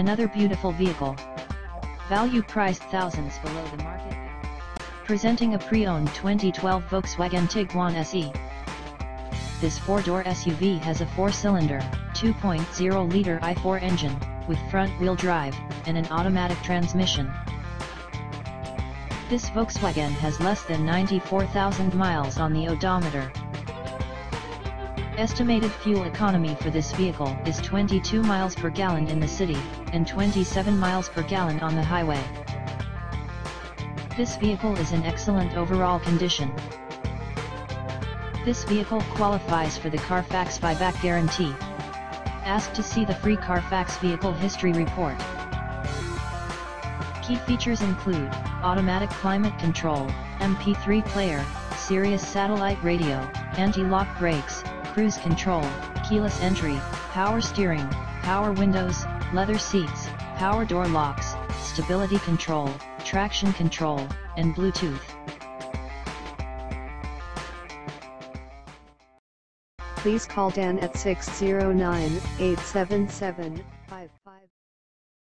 Another beautiful vehicle. Value priced thousands below the market. Presenting a pre-owned 2012 Volkswagen Tiguan SE. This four-door SUV has a four-cylinder, 2.0-liter i4 engine, with front-wheel drive, and an automatic transmission. This Volkswagen has less than 94,000 miles on the odometer. Estimated fuel economy for this vehicle is 22 miles per gallon in the city, and 27 miles per gallon on the highway. This vehicle is in excellent overall condition. This vehicle qualifies for the Carfax buyback guarantee. Ask to see the free Carfax vehicle history report. Key features include, automatic climate control, MP3 player, Sirius satellite radio, anti-lock brakes, cruise control, keyless entry, power steering, power windows, leather seats, power door locks, stability control, traction control, and Bluetooth. Please call Dan at 609 877 5.